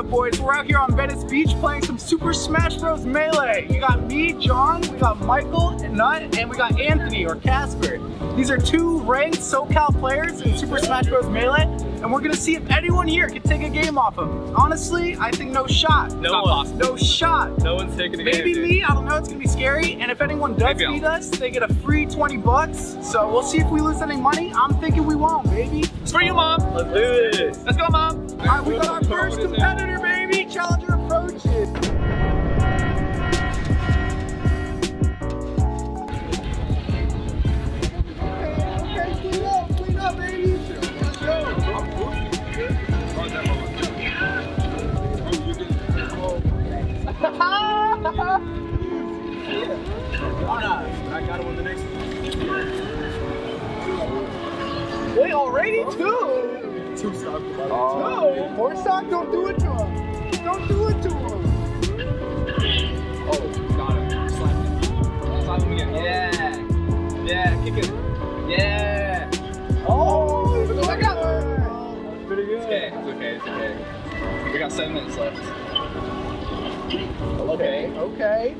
up, boys? We're out here on Venice Beach playing some Super Smash Bros. Melee. You got me, John, we got Michael, and Nut, and we got Anthony, or Casper. These are two ranked SoCal players in Super Smash Bros. Melee, and we're gonna see if anyone here can take a game off them. Honestly, I think no shot. No one. No shot. No one's taking a Maybe game. me, I don't know, it's gonna be scary. And if anyone does Maybe I'll- beat us, they get a free 20 bucks. So we'll see if we lose any money. I'm thinking we won't, baby. It's for you, mom. Let's do this. Let's go, mom. All right, we got our first competitor, baby. Challenger Wait, already two? two stock. No, oh. four sock, don't do it to him. Don't do it to him. Oh, got him. Slap him. Slap him again. Yeah. Yeah, kick it. Yeah. Oh, Check out. out. Pretty good. It's okay. It's okay. It's okay. We got seven minutes left. Okay, okay.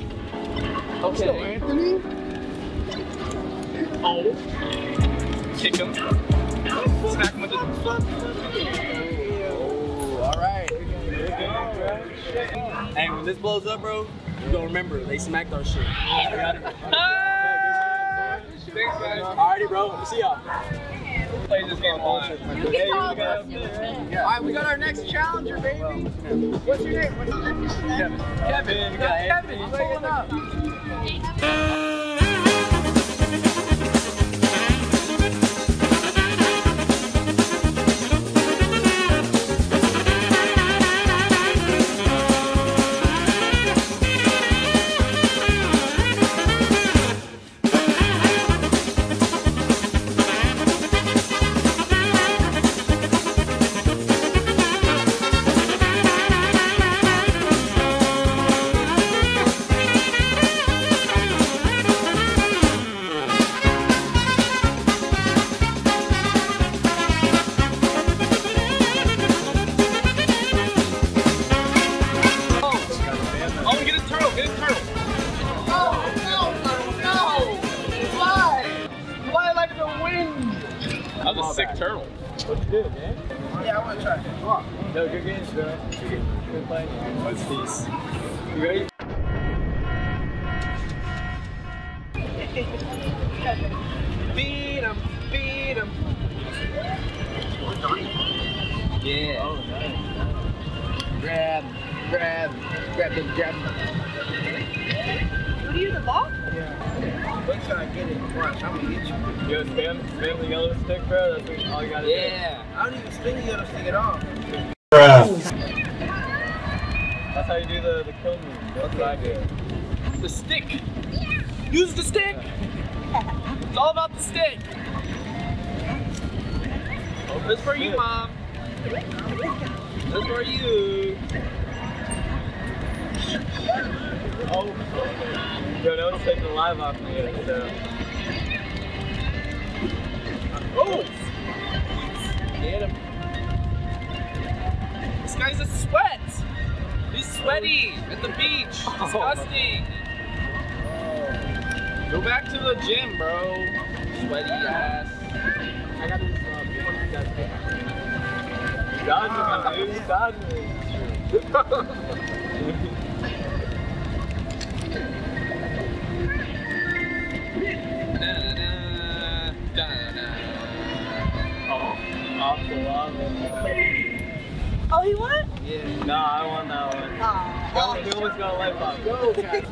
Go, Okay. Anthony. Oh. Kick him. Smack him with the. Oh, all right. Hey, when this blows up, bro, you gonna remember they smacked our shit. Thanks, guys. Alrighty, bro. See y'all. Play this game live. You can call us in the chat. All right, we got our next challenger, baby. What's your name? What's your name? Kevin. Kevin, We got Kevin. He's pulling up. Oh, a sick turtle. What you doing, man? Yeah, I want to try. Come on. No, good games, bro. Good, good playing. Let's peace. You ready? Beat him, beat him. Yeah. Oh, nice. Grab, grab, grab the grab. What are you, the ball? Let's try to get it. Watch, I'm gonna get you. Yo, spam, spam the yellow stick, bro. That's what all you gotta do. Yeah. I don't even spin the yellow stick at all. do. That's how you do the, the kill move. That's what I do. The stick. Yeah. Use the stick. It's all about the stick. This for you, mom. This for you. Oh. Yo, no one's taking the live off me yet, so. Oh. Get him. This guy's a sweat. He's sweaty at the beach. Disgusting. Go back to the gym, bro. Sweaty ass. I got this uh. Me, dude. Dodge Oh, he won? Yeah. Nah, I won that one. Aw. We almost got a life off. Go, guys.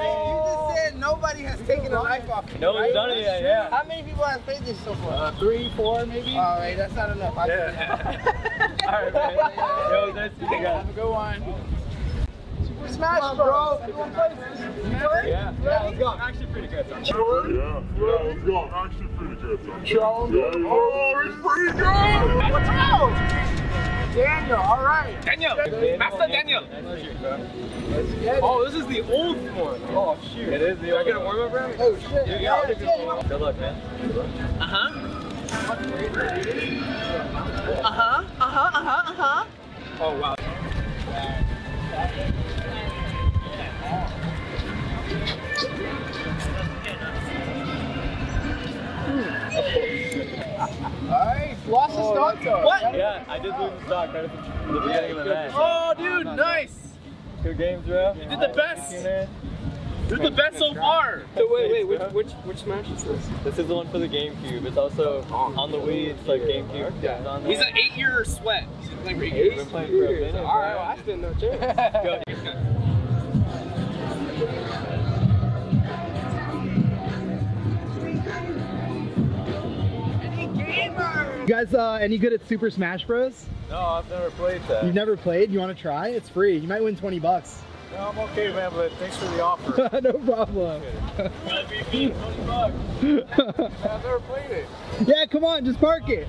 Mean, you just said nobody has taken a knife off you. No one's right? done it yet, yeah. How many people have played this so far? Uh, three, four, maybe? All right, that's not enough. I Yeah. Alright, man. Yo, that's you guys. Have a good one. Super Smash, bro. Everyone. Yeah. Yeah, let's go. Actually pretty good. So I'm Yeah, yeah, let's go. Actually pretty good. son. Charles. Yeah, yeah. Oh, it's pretty good. What's out? Daniel, all right. Daniel. Master Daniel. Let's get it. Oh, this is the old one. Oh, shoot. It is the Can I get a warm up round? Oh, shit. Yeah, Yeah, I'll give you yeah. Good luck, man. Uh huh. Uh huh. Uh huh, uh huh, uh huh. Oh wow. Yeah, I did lose the stock right at the beginning of the match. Oh, dude, nice. Two games, bro. You did the best. You're the best so far. So wait, wait, which which which Smash is this? This is the one for the GameCube. It's also on the Wii. It's like GameCube. Yeah. He's an eight-year sweat. He's been playing for eight years. been playing for a minute. All right, well, I stood no chance. You guys uh, any good at Super Smash Bros? No, I've never played that. You've never played? You want to try? It's free. You might win 20 bucks. No, I'm okay, man. But thanks for the offer. no problem. Gotta be me, 20 bucks. I've never played it. yeah, come on, just park it.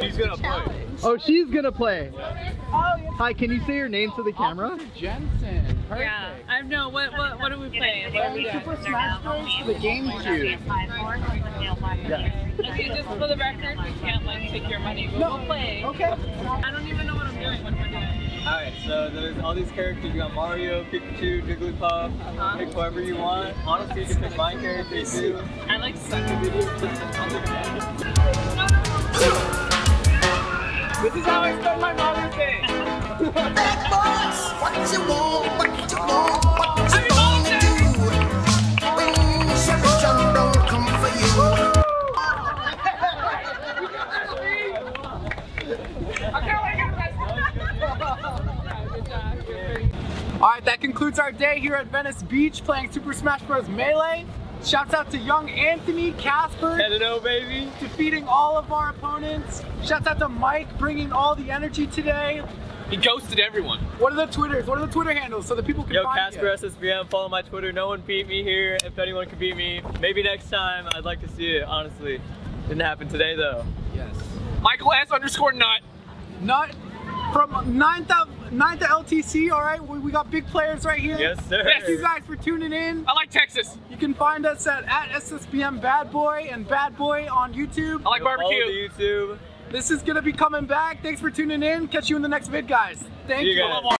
He's gonna play. Oh, she's gonna play. Oh, yeah. Hi, can you say your name to the camera? Jensen. Yeah, I know. What what what are we playing? What are we doing? Super Smash Bros. for the GameCube. Okay, just for the record, we can't like take your money. But we'll play. Okay. I don't even know what I'm doing. What am I doing? Alright, so there's all these characters. You got Mario, Pikachu, Jigglypuff. Uh-huh. Pick whoever you want. Honestly, you can pick my character too. I like suck at This This is how I spend my Mother's Day. What you want, what you want, what you gonna do when Chevy John don't come for you? Alright, that concludes our day here at Venice Beach playing Super Smash Bros. Melee. Shouts out to young Anthony, Casper, Head to know, baby. defeating all of our opponents. Shouts out to Mike, bringing all the energy today. He ghosted everyone. What are the Twitters? What are the Twitter handles so that people can Yo, find Casper you? SSBM, follow my Twitter. No one beat me here. If anyone could beat me, maybe next time. I'd like to see it, honestly. Didn't happen today, though. Yes. Michael S underscore nut. Nut from 9th of 9th of LTC, all right? We, we got big players right here. Yes, sir. Thank you guys for tuning in. I like Texas. You can find us at, at SSBM Badboi and Badboi on YouTube. I like Follow barbecue. the YouTube. This is gonna be coming back. Thanks for tuning in. Catch you in the next vid, guys. Thank See you you. guys.